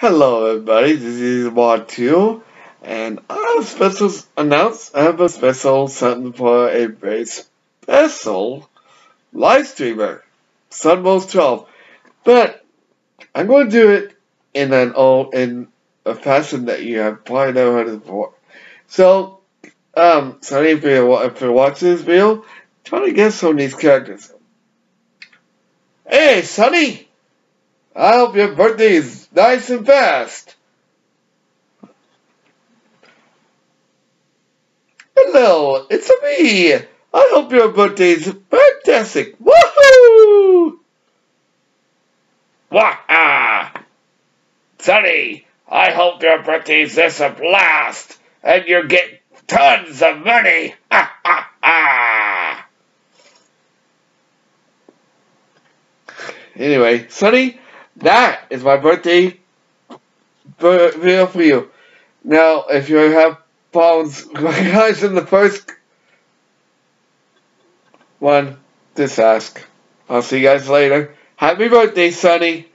Hello everybody, this is Mod 2, and I have a special announce, I have a special something for a very special live streamer, Sunmos 12. But I'm going to do it in an old in a fashion that you have probably never heard of before. So, um, sorry if you're, if you're watching this video, try to guess some of these characters. Hey, Sunny! I hope your birthday is nice and fast. Hello, it's me. I hope your birthday is fantastic. Woohoo! Wah! Sunny, I hope your birthday is a blast and you get tons of money. Ha ha ha! Anyway, Sunny, that is my birthday video for you. Now, if you have problems in the first one, just ask. I'll see you guys later. Happy birthday, Sunny.